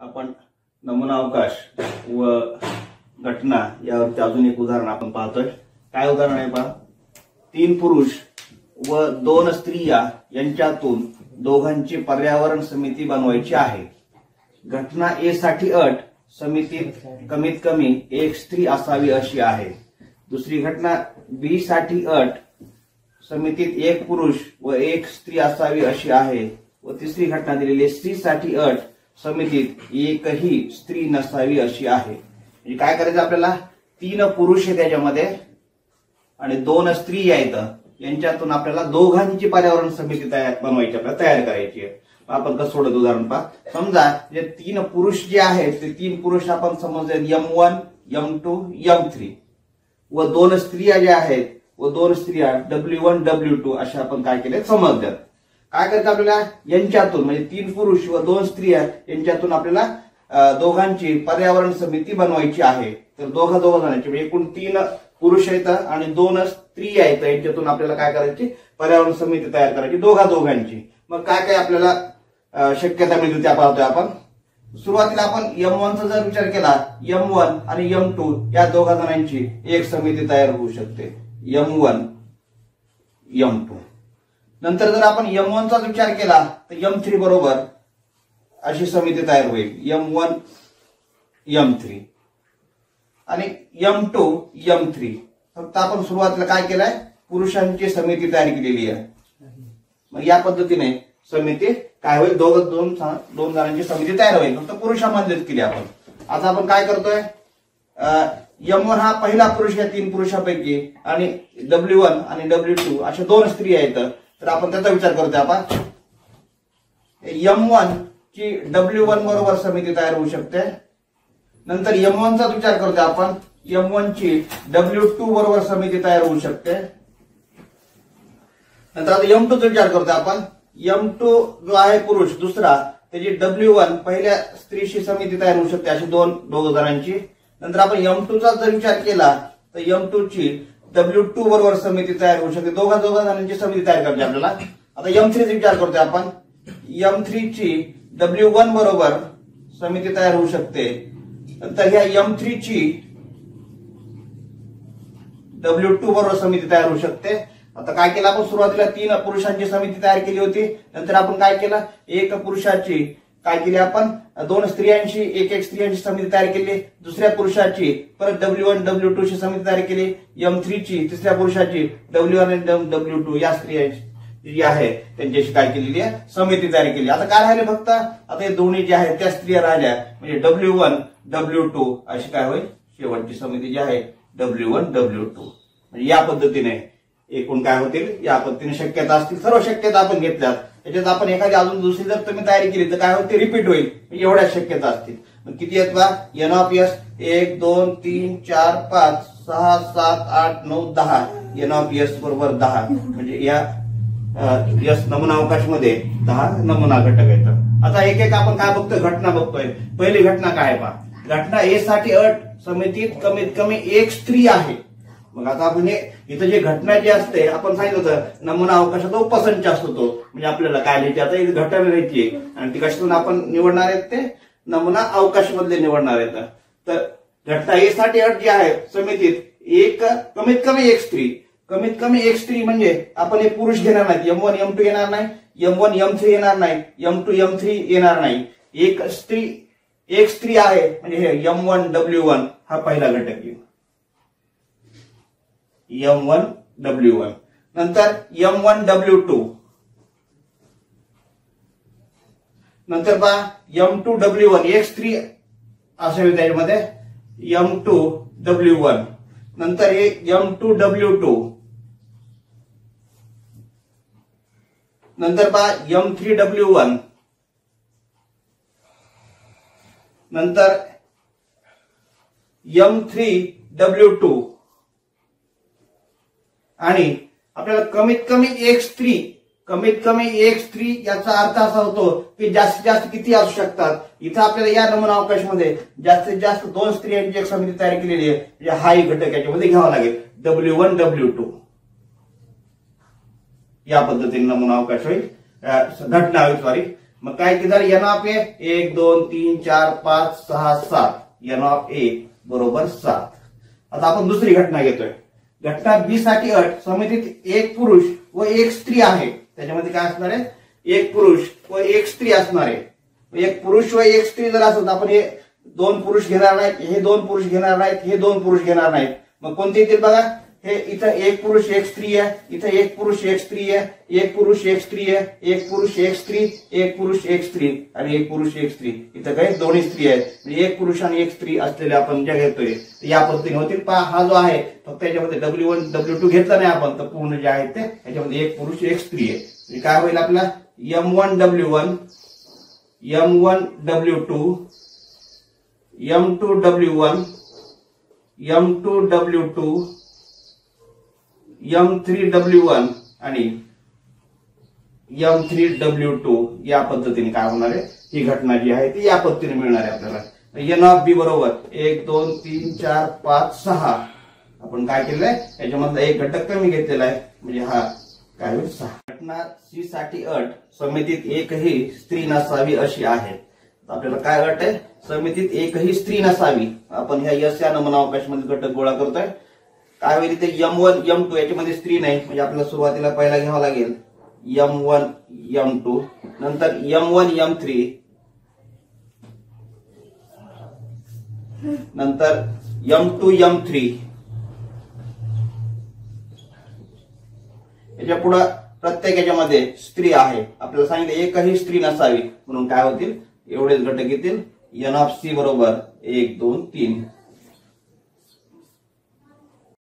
आपण नमुना अवकाश व घटना यावरती अजून एक उदाहरण आपण पाहतोय. काय उदाहरण आहे पहा तीन पुरुष व दोन स्त्रिया यांच्यातून दोघांची पर्यावरण समिती बनवायची आहे. घटना ए साठी अट समितीत कमीत कमी एक स्त्री असावी अशी आहे. दुसरी घटना बी साठी अट समितीत एक पुरुष व एक स्त्री असावी अशी आहे. व तिसरी घटना दिलेली सी साठी अट समितीत एकही स्त्री नसावी अशी आहे. म्हणजे काय करायचं आपल्याला? तीन पुरुष आहे त्याच्यामध्ये आणि दोन स्त्री आहेत यांच्यातून आपल्याला दोघांची पर्यावरण समिती तयार बनवायची आपल्याला तयार करायची आहे. आपण कसं सोडत उदाहरण पहा. समजा जे तीन पुरुष जे आहेत ते तीन पुरुष आपण समज M one M two M three व दोन स्त्रिया ज्या आहेत व दोन स्त्रिया डब्ल्यू वन डब्ल्यू टू अशा आपण काय केले समजल्यात. काय करायचं आपल्याला? यांच्यातून म्हणजे तीन पुरुष व दोन स्त्रिया यांच्यातून आपल्याला दोघांची पर्यावरण समिती बनवायची आहे. तर दोघं दोघ जणांची म्हणजे एकूण तीन पुरुष आहेत आणि दोन स्त्री आहेत यांच्यातून आपल्याला काय करायची? पर्यावरण समिती तयार करायची दोघा दोघांची. मग काय काय आपल्याला शक्यता मिळते त्या पाहतोय आपण. सुरुवातीला आपण यम वनचा जर विचार केला यम वन आणि यम टू या दोघा जणांची एक समिती तयार होऊ शकते. यम वन यम टू नंतर जर आपण यम वनचा विचार केला तर यम थ्री बरोबर अशी समिती तयार होईल. यम वन यम थ्री आणि यम टू यम थ्री फक्त आपण सुरुवातीला काय केलंय? पुरुषांची समिती तयार केलेली आहे. मग या पद्धतीने समिती काय होईल? दोघं दोन दोन जणांची समिती तयार होईल. फक्त पुरुषामध्येच केली आपण. आता आपण काय करतोय? यम वन हा पहिला पुरुष या तीन पुरुषापैकी आणि डब्ल्यू वन आणि डब्ल्यू टू अशा दोन स्त्री आहेत. तर आपण त्याचा विचार करतोय आपण. यम वन ची डब्ल्यू वन बरोबर समिती तयार होऊ शकते. नंतर यम वन चा विचार करतोय आपण. यम वन ची डब्ल्यू टू बरोबर समिती तयार होऊ शकते. नंतर आता यम टू चा विचार करतोय आपण. यम टू जो आहे पुरुष दुसरा त्याची डब्ल्यू वन पहिल्या स्त्रीशी समिती तयार होऊ शकते अशी दोन दोघ जणांची. नंतर आपण यम टू चा जर विचार केला तर यम टू ची डब्ल्यू टू बरोबर समिती तयार होऊ शकते. दोघा दोघा जणांची समिती तयार करायची आपल्याला. आता यम थ्रीचा विचार करतोय आपण. यम थ्रीची डब्ल्यू वन बरोबर समिती तयार होऊ शकते. नंतर ह्या यम थ्रीची डब्ल्यू टू बरोबर समिती तयार होऊ शकते. आता काय केलं? आपण सुरुवातीला तीन पुरुषांची समिती तयार केली होती. नंतर आपण काय केलं? एक पुरुषाची काय केले आपण? दोन स्त्रियांशी एक एक स्त्रियांची समिती तयार केली. दुसऱ्या पुरुषाची परत डब्ल्यू वन डब्ल्यू टू ची समिती तयार केली. यम थ्री ची तिसऱ्या पुरुषाची डब्ल्यू वन आणि डब्ल्यू टू या स्त्रियांची जी आहे त्यांच्याशी काय केलेली आहे? समिती तयार केली. आता काय राहिले फक्त? आता हे दोन्ही जे आहेत त्या स्त्रिया राहिल्या. म्हणजे डब्ल्यू वन डब्ल्यू टू अशी काय होईल? शेवटची समिती जी आहे डब्ल्यू वन डब्ल्यू टू म्हणजे या पद्धतीने एकूण काय होतील? या पद्धतीने शक्यता असतील. सर्व शक्यता आपण घेतल्यात. त्याच्यात आपण एखादी अजून दुसरी जर तुम्ही तयारी केली तर काय होईल? ते रिपीट होईल. एवढ्या शक्यता असतील. मग किती आहेत बा? एन ऑफ एस एक दोन तीन चार पाच सहा सात आठ नऊ दहा. एन ऑफ एस बरोबर दहा. म्हणजे या यस नमुना अवकाशमध्ये दहा नमुना घटक येतात आता एक एक आपण काय बघतोय? घटना बघतोय. पहिली घटना काय बा? घटना ए साठी अट समितीत कमीत कमी एक स्त्री आहे. मग आता म्हणजे इथं जे घटना जी असते आपण सांगितलं होतं नमुना अवकाशाचा उपसंच असतो. तो म्हणजे आपल्याला काय लिहायची आता इथे घटना लिहायची आणि ती कशातून आपण निवडणार आहेत ते? नमुना अवकाश मधले निवडणार आहेत. तर घटना ए साठी अट जी आहे समितीत एक कमीत कमी एक स्त्री. कमीत कमी एक स्त्री म्हणजे आपण हे पुरुष घेणार नाहीत. यम वन एम टू येणार नाही. यम वन यम थ्री येणार नाही. यम टू यम थ्री येणार नाही. एक स्त्री एक स्त्री आहे म्हणजे हे यम वन डब्ल्यू वन हा पहिला घटक येईल यम वन डब्ल्यू वन नंतर यम वन डब्ल्यू टू नंतर पहा M two W one X three असेल त्याच्यामध्ये. यम टू डब्ल्यू वन नंतर हे यम टू डब्ल्यू टू नंतर पहा यम थ्री डब्ल्यू वन नंतर यम थ्री डब्ल्यू टू आणि आपल्याला कमीत कमी एक स्त्री कमीत कमी एक स्त्री याचा अर्थ असा होतो की जास्तीत जास्त किती असू शकतात? इथं आपल्याला या नमुना अवकाशमध्ये जास्तीत जास्त दोन स्त्रियांची एक समिती तयार केलेली आहे. म्हणजे हा एक घटक याच्यामध्ये घ्यावा लागेल. डब्ल्यू वन डब्ल्यू टू या पद्धतीने नमुना अवकाश होईल. घटना होईल सॉरी मग काय की जर एन ऑफ ए एक दोन तीन चार पाच सहा सात. एन ऑफ ए बरोबर सात. आता आपण दुसरी घटना घेतोय. घटना बी साठी अट समितीत एक पुरुष व एक स्त्री आहे. त्याच्यामध्ये काय असणार आहे? एक पुरुष व एक स्त्री असणार आहे. एक पुरुष व एक स्त्री जर असत तर आपण हे दोन पुरुष घेणार नाहीत हे दोन पुरुष घेणार नाहीत हे दोन पुरुष घेणार नाहीत. मग कोणते येतील बघा? हे इथं एक पुरुष एक स्त्री आहे. इथं एक पुरुष एक स्त्री आहे. एक पुरुष एक स्त्री आहे. एक पुरुष एक स्त्री. एक पुरुष एक स्त्री. आणि एक पुरुष एक स्त्री. इथं काही दोन्ही स्त्री आहेत. म्हणजे एक पुरुष आणि एक स्त्री असलेले आपण ज्या घेतोय या पद्धतीने होतील. पहा हा जो आहे फक्त याच्यामध्ये डब्ल्यू वन डब्ल्यू टू घेतला नाही आपण तर पूर्ण जे आहेत ते याच्यामध्ये एक पुरुष एक स्त्री आहे. म्हणजे काय होईल आपला M one W one M one W two M two W one M two W two M three W one आणि यम थ्री डब्ल्यू टू या पद्धतीने काय होणार आहे? ही घटना जी आहे ती या पद्धतीने मिळणार आहे आपल्याला. एन ऑफ बी बरोबर. एक दोन तीन चार पाच सहा. आपण काय केलेलं आहे? याच्यामधला एक घटक कमी घेतलेला आहे. म्हणजे हा काय होईल? सहा. घटना सी साठी अट समितीत एकही स्त्री नसावी अशी आहे. आपल्याला काय अट आहे? समितीत एकही स्त्री नसावी. आपण ह्या यस या नमुनावकाशमध्ये घटक गोळा करतोय. काय होईल इथे यम वन यम टू याच्यामध्ये स्त्री नाही. म्हणजे आपल्याला सुरुवातीला पहिला घ्यावा लागेल. यम वन यम टू नंतर यम वन यम थ्री नंतर यम टू यम थ्री याच्यापुढे प्रत्येक याच्यामध्ये स्त्री आहे. आपल्याला सांगितलं एकही स्त्री नसावी. म्हणून काय होतील? एवढेच घटक येतील. एन ऑफ सी बरोबर एक दोन तीन.